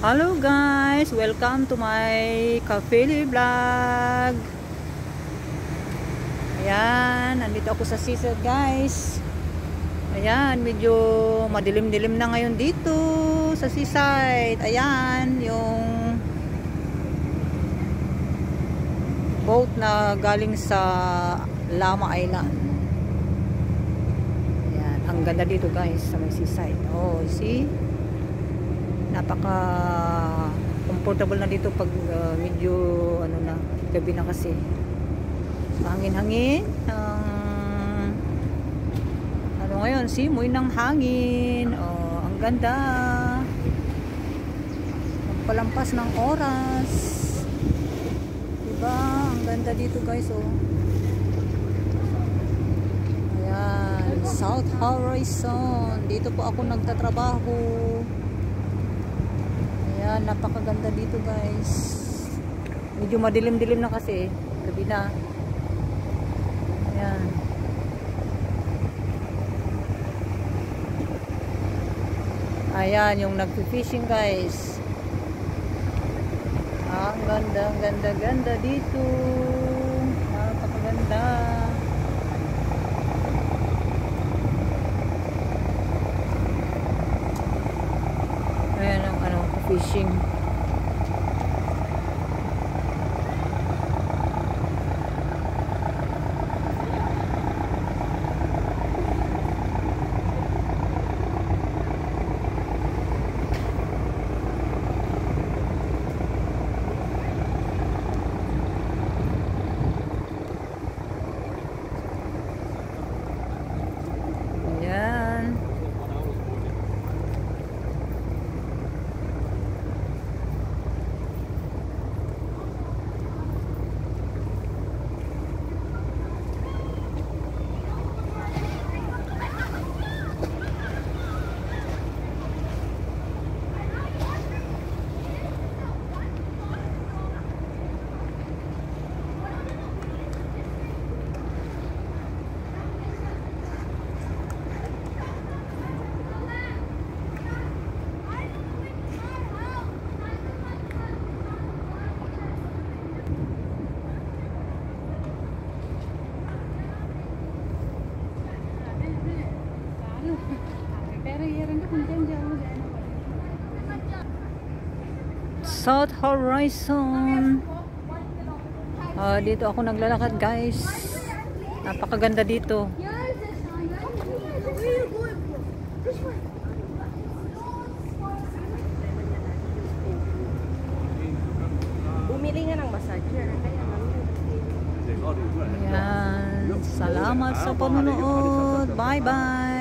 Hello guys! Welcome to my Cafeli vlog! Ayan, nandito ako sa seaside guys. Ayan, medyo madilim-dilim na ngayon dito sa seaside. Ayan, yung boat na galing sa Lama Island. Ayan, ang ganda dito guys sa may seaside. Oh, see? Napaka comfortable na dito pag uh, medyo ano na gabi na kasi. Hangin-hangin uh, ano ngayon simoy ng hangin. Oh, ang ganda. Palampas ng oras. Diba? Ang ganda dito guys oh. Ayan South Horizon. Dito po ako nagtatrabaho Ayan, napakaganda dito guys. Medyo madilim-dilim na kasi. Gabi na. Ayan. Ayan, yung nagpi-fishing guys. Ah, ang ganda, ang ganda, ganda dito. Napakaganda. Ayan ang ano, 比心。South Horizon. Ah, dito ako naglalakad, guys. Napakaganda dito. Bumili nga ng massager. Ayan. Salamat sa panonood. Bye-bye.